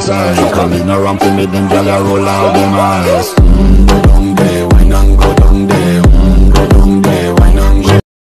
this eye Call it no ramping with them gyal a roll out them eyes. mm,